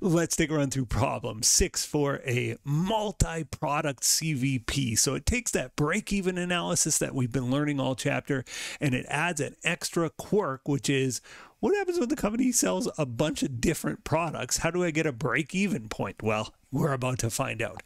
Let's take a run through problem six for a multi product CVP. So it takes that break even analysis that we've been learning all chapter and it adds an extra quirk, which is what happens when the company sells a bunch of different products? How do I get a break even point? Well, we're about to find out.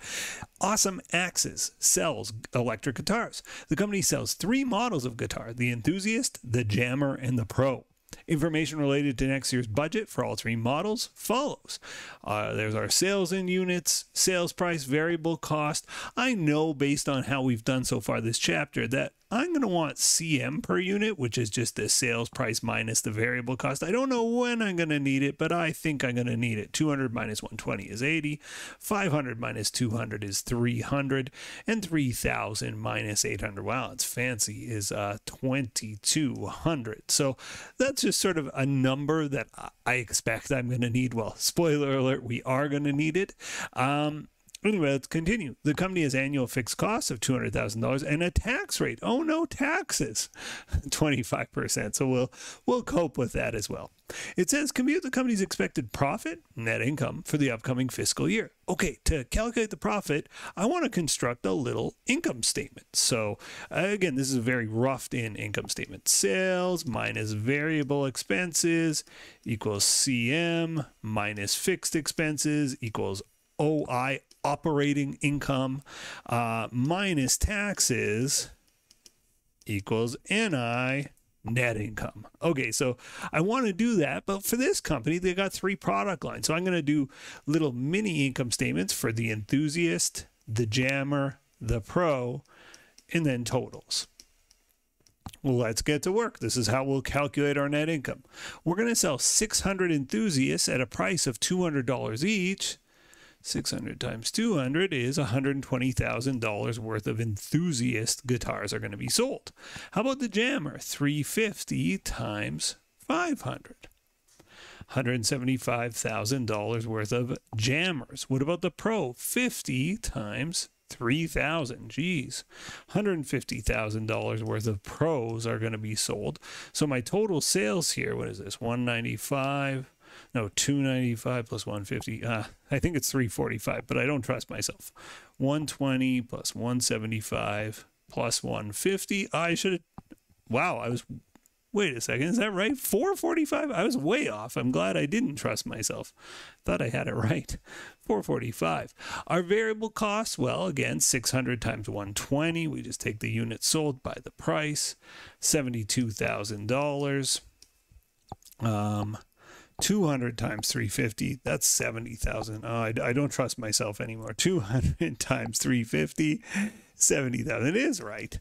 Awesome Axes sells electric guitars. The company sells three models of guitar the Enthusiast, the Jammer, and the Pro. Information related to next year's budget for all three models follows. Uh, there's our sales in units, sales price, variable cost. I know based on how we've done so far this chapter that I'm going to want CM per unit, which is just the sales price minus the variable cost. I don't know when I'm going to need it, but I think I'm going to need it. 200 minus 120 is 80, 500 minus 200 is 300, and 3000 minus 800, wow, it's fancy, is uh, 2200. So that's just sort of a number that I expect I'm going to need. Well, spoiler alert, we are going to need it. Um, Anyway, let's continue. The company has annual fixed costs of $200,000 and a tax rate. Oh, no taxes. 25%. So we'll we'll cope with that as well. It says compute the company's expected profit, net income for the upcoming fiscal year. Okay, to calculate the profit, I want to construct a little income statement. So, again, this is a very roughed in income statement. Sales minus variable expenses equals CM minus fixed expenses equals OI operating income uh, minus taxes equals NI net income. Okay, so I want to do that, but for this company, they got three product lines. So I'm going to do little mini income statements for the enthusiast, the jammer, the pro, and then totals. Well, let's get to work. This is how we'll calculate our net income. We're going to sell 600 enthusiasts at a price of $200 each 600 times 200 is $120,000 worth of enthusiast guitars are going to be sold. How about the Jammer? 350 times 500. $175,000 worth of jammers. What about the Pro? 50 times 3000 Geez. $150,000 worth of pros are going to be sold. So my total sales here, what is this? 195 no 295 plus 150 uh, i think it's 345 but i don't trust myself. 120 plus 175 plus 150 i should wow i was wait a second is that right? 445 i was way off. I'm glad i didn't trust myself. Thought i had it right. 445 our variable costs well again 600 times 120 we just take the unit sold by the price. $72000 um 200 times 350 that's 70,000 oh, I, I don't trust myself anymore. 200 times 350 70,000 it is right.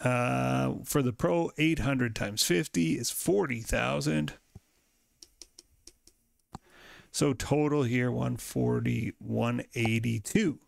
Uh, for the pro 800 times 50 is 40,000 so total here 140 182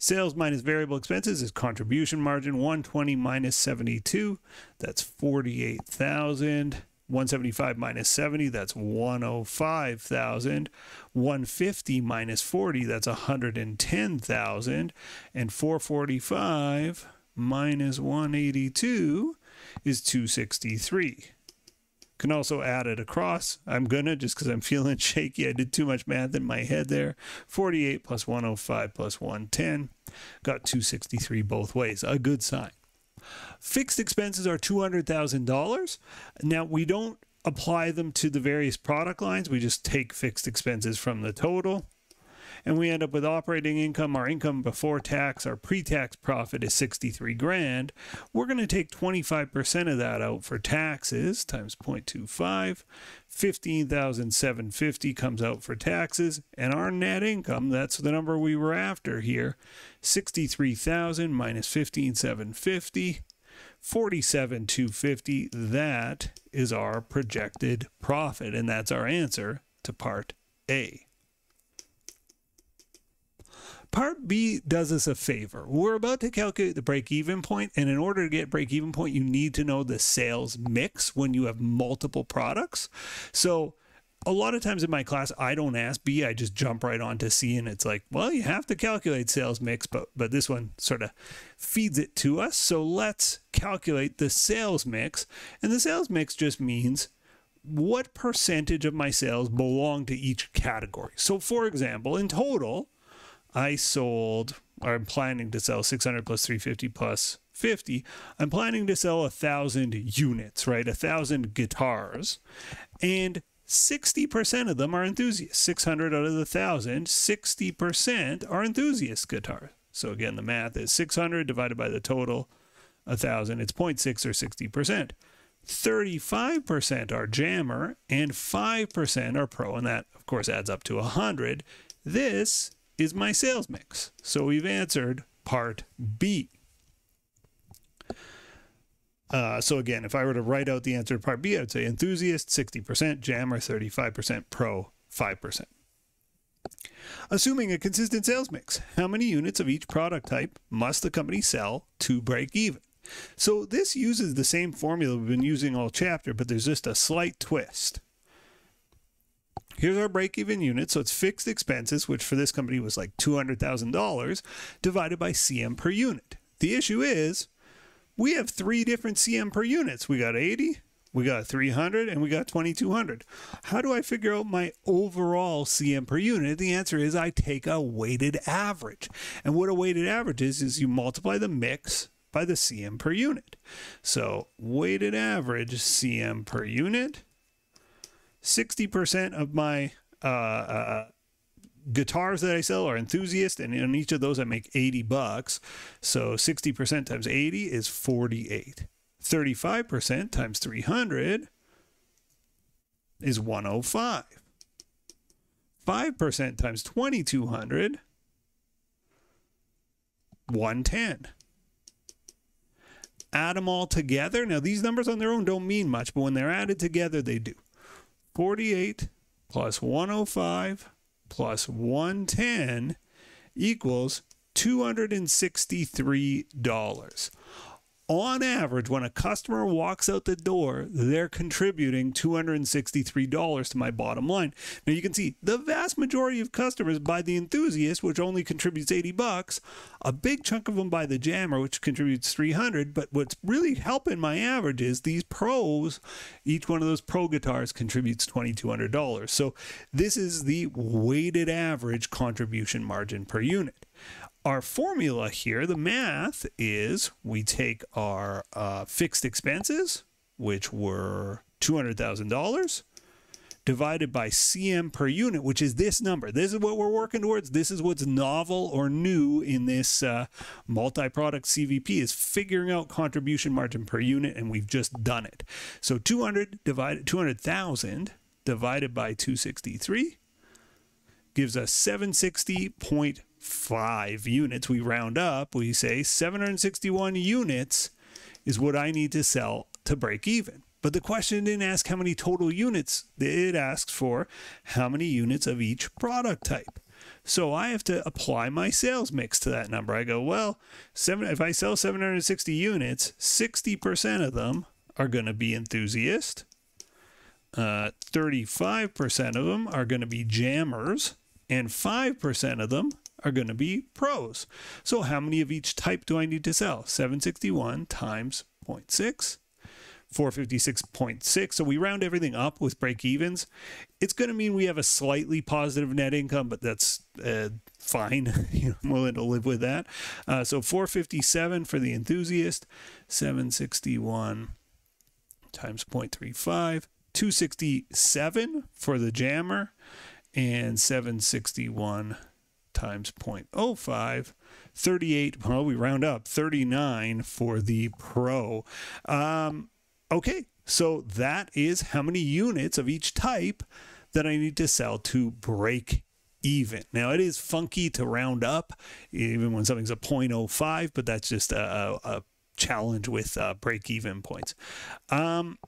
Sales minus variable expenses is contribution margin 120 minus 72. That's 48,000. 175 minus 70, that's 105,000. 150 minus 40, that's 110,000. And 445 minus 182 is 263. Can also add it across. I'm gonna just because I'm feeling shaky. I did too much math in my head there. 48 plus 105 plus 110. Got 263 both ways. A good sign. Fixed expenses are $200,000. Now we don't apply them to the various product lines. We just take fixed expenses from the total and we end up with operating income. Our income before tax, our pre-tax profit is 63 grand. We're going to take 25% of that out for taxes times 0.25. 15,750 comes out for taxes and our net income, that's the number we were after here, 63,000 minus 15,750 47,250 that is our projected profit and that's our answer to part A. Part B does us a favor. We're about to calculate the break even point, and in order to get break even point, you need to know the sales mix when you have multiple products. So, a lot of times in my class, I don't ask B, I just jump right on to C, and it's like, well, you have to calculate sales mix, but but this one sort of feeds it to us. So let's calculate the sales mix, and the sales mix just means what percentage of my sales belong to each category. So, for example, in total, I sold, or I'm planning to sell 600 plus 350 plus 50. I'm planning to sell a thousand units, right? A thousand guitars. And 60% of them are enthusiasts. 600 out of the thousand, 60% are enthusiast guitars. So again, the math is 600 divided by the total, a thousand. It's 0.6 or 60%. 35% are jammer and 5% are pro, and that of course adds up to 100. This is my sales mix. So we've answered part B. Uh, so again, if I were to write out the answer to part B, I would say enthusiast 60%, jammer 35%, pro 5%. Assuming a consistent sales mix, how many units of each product type must the company sell to break even? So this uses the same formula we've been using all chapter, but there's just a slight twist. Here's our break-even unit. So it's fixed expenses, which for this company was like $200,000, divided by CM per unit. The issue is we have three different CM per units. We got 80, we got 300, and we got 2200. How do I figure out my overall CM per unit? The answer is I take a weighted average. And what a weighted average is, is you multiply the mix by the CM per unit. So weighted average CM per unit 60% of my uh, uh, guitars that I sell are enthusiast, and in each of those I make 80 bucks. So 60% times 80 is 48. 35% times 300 is 105. 5% times 2200 110 add them all together now these numbers on their own don't mean much but when they're added together they do 48 plus 105 plus 110 equals $263 on average, when a customer walks out the door, they're contributing $263 to my bottom line. Now you can see the vast majority of customers buy the enthusiast, which only contributes 80 bucks. A big chunk of them buy the jammer, which contributes 300. But what's really helping my average is these pros, each one of those pro guitars contributes $2,200. So this is the weighted average contribution margin per unit our formula here, the math is we take our uh, fixed expenses, which were $200,000, divided by CM per unit, which is this number. This is what we're working towards. This is what's novel or new in this uh, multi-product CVP is figuring out contribution margin per unit, and we've just done it. So 200 divided 200,000 divided by 263 gives us 760.5 five units, we round up, we say 761 units is what I need to sell to break even. But the question didn't ask how many total units, it asks for how many units of each product type. So I have to apply my sales mix to that number. I go, well, seven, if I sell 760 units, 60% of them are going to be enthusiast. Uh, 35% of them are going to be jammers, and 5% of them are going to be pros. So how many of each type do I need to sell? 761 times 0.6. 456.6. So we round everything up with break evens. It's going to mean we have a slightly positive net income, but that's uh, fine. I'm willing to live with that. Uh, so 457 for the enthusiast, 761 times 0.35, 267 for the jammer, and 761 times 0.05, 38, well, we round up, 39 for the Pro. Um, okay, so that is how many units of each type that I need to sell to break even. Now, it is funky to round up, even when something's a 0.05, but that's just a, a challenge with uh, break even points. Um,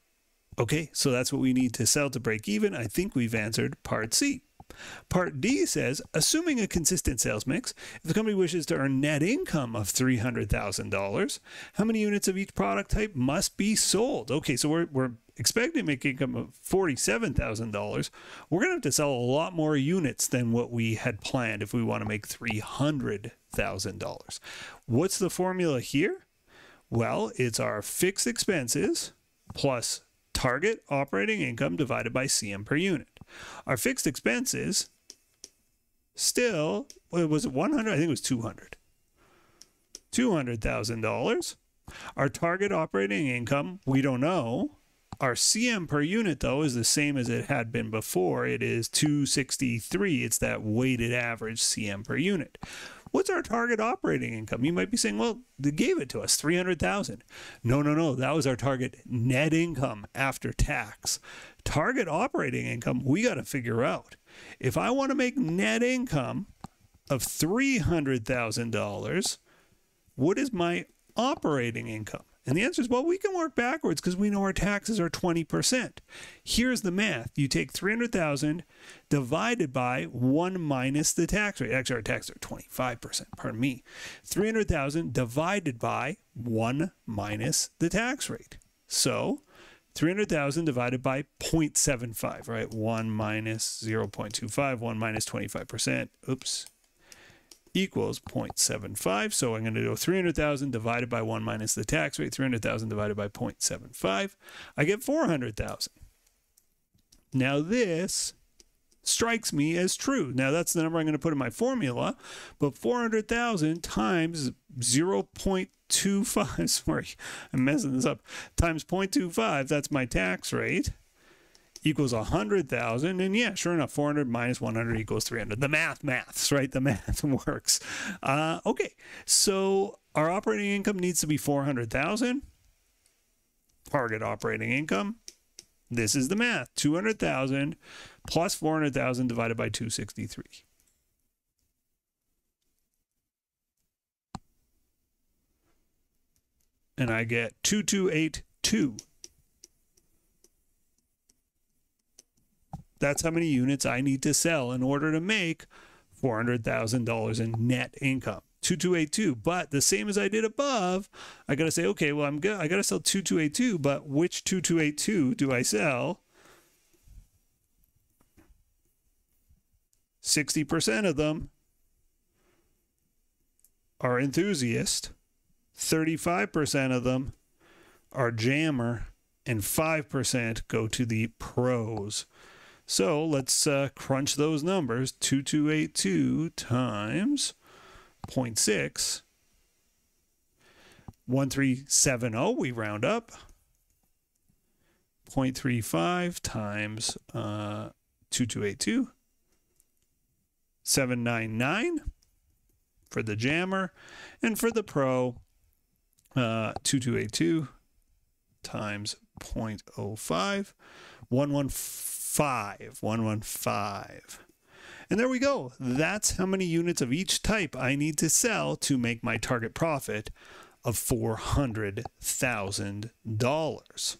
okay, so that's what we need to sell to break even. I think we've answered part C. Part D says, assuming a consistent sales mix, if the company wishes to earn net income of $300,000, how many units of each product type must be sold? Okay, so we're, we're expecting to make income of $47,000. We're going to have to sell a lot more units than what we had planned if we want to make $300,000. What's the formula here? Well, it's our fixed expenses plus target operating income divided by CM per unit. Our fixed expenses still well, was it 100? I think it was 200. $200,000. Our target operating income, we don't know. Our CM per unit, though, is the same as it had been before. It is 263. It's that weighted average CM per unit. What's our target operating income? You might be saying, well, they gave it to us, 300,000. No, no, no. That was our target net income after tax. Target operating income, we got to figure out. If I want to make net income of $300,000, what is my operating income? And the answer is, well, we can work backwards because we know our taxes are 20%. Here's the math. You take 300,000 divided by 1 minus the tax rate. Actually, our taxes are 25%, pardon me. 300,000 divided by 1 minus the tax rate. So 300,000 divided by 0.75, right? 1 minus 0.25, 1 minus 25%. Oops equals 0.75. So I'm going to do 300,000 divided by 1 minus the tax rate, 300,000 divided by 0.75. I get 400,000. Now this strikes me as true. Now that's the number I'm going to put in my formula, but 400,000 times 0.25, sorry, I'm messing this up, times 0.25, that's my tax rate equals 100,000. And yeah, sure enough, 400 minus 100 equals 300. The math maths, right? The math works. Uh, okay, so our operating income needs to be 400,000. Target operating income. This is the math. 200,000 plus 400,000 divided by 263. And I get 2282 That's how many units I need to sell in order to make $400,000 in net income. 2282 but the same as I did above I got to say okay well I'm good I got to sell 2282 but which 2282 do I sell 60% of them are enthusiast 35% of them are jammer and 5% go to the pros so let's uh, crunch those numbers. 2282 times 0.6. 1370, we round up. 0.35 times uh, 2282. 799 for the jammer. And for the pro, uh, 2282 times 0.05. 114 five, one one five. And there we go. That's how many units of each type I need to sell to make my target profit of $400,000.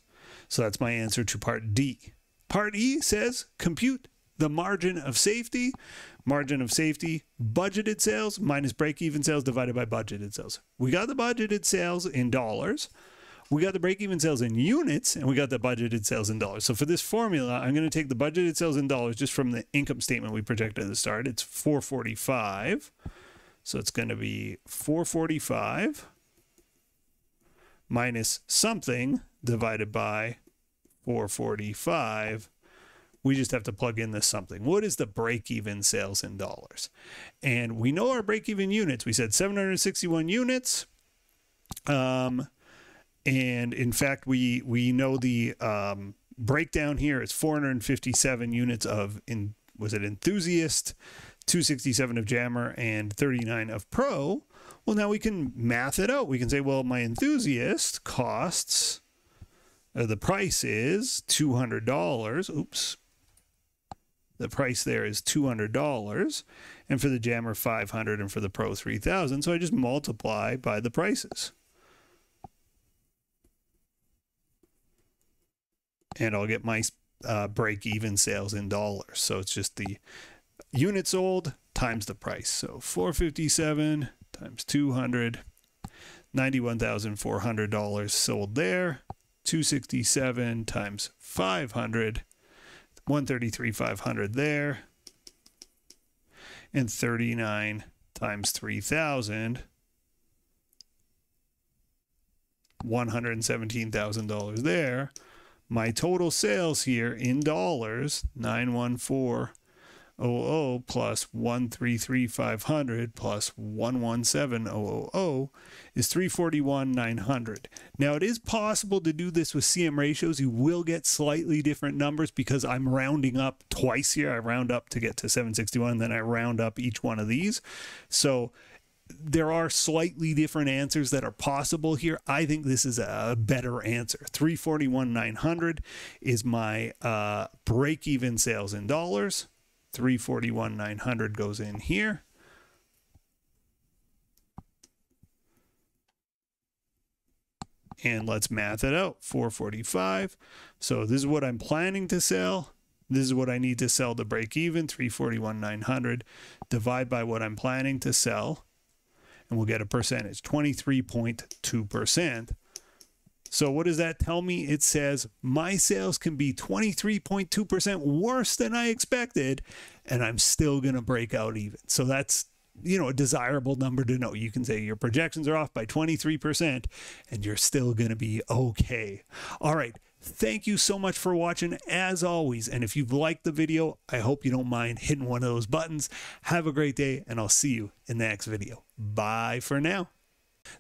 So that's my answer to part D. Part E says compute the margin of safety. Margin of safety, budgeted sales minus break even sales divided by budgeted sales. We got the budgeted sales in dollars we got the break even sales in units and we got the budgeted sales in dollars. So for this formula, I'm going to take the budgeted sales in dollars just from the income statement we projected at the start. It's 445. So it's going to be 445 minus something divided by 445 we just have to plug in this something. What is the break even sales in dollars? And we know our break even units. We said 761 units. Um, and in fact, we we know the um, breakdown here is 457 units of in was it enthusiast, 267 of jammer, and 39 of pro. Well, now we can math it out. We can say, well, my enthusiast costs uh, the price is $200. Oops. The price there is $200 and for the jammer 500 and for the pro 3000 so I just multiply by the prices. And I'll get my uh, break even sales in dollars. So it's just the units sold times the price. So 457 times 200, $91,400 sold there. 267 times 500, 133,500 there. And 39 times 3,000, $117,000 there my total sales here in dollars 91400 plus 133500 plus 117000 is 341 900 now it is possible to do this with cm ratios. You will get slightly different numbers because i'm rounding up twice here. I round up to get to 761 then i round up each one of these. So there are slightly different answers that are possible here. I think this is a better answer. 341 900 is my uh, break even sales in dollars. 341 900 goes in here. And let's math it out 445. So this is what I'm planning to sell. This is what I need to sell to break even 341 900. Divide by what I'm planning to sell and we'll get a percentage 23.2%. So, what does that tell me? It says my sales can be 23.2% worse than I expected, and I'm still going to break out even. So, that's you know a desirable number to know you can say your projections are off by 23% and you're still going to be okay all right Thank you so much for watching as always. And if you've liked the video, I hope you don't mind hitting one of those buttons. Have a great day and I'll see you in the next video. Bye for now.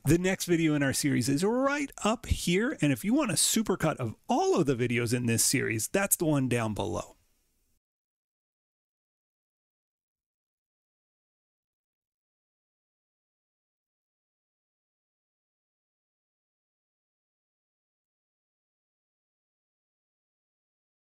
The next video in our series is right up here. And if you want a supercut of all of the videos in this series, that's the one down below.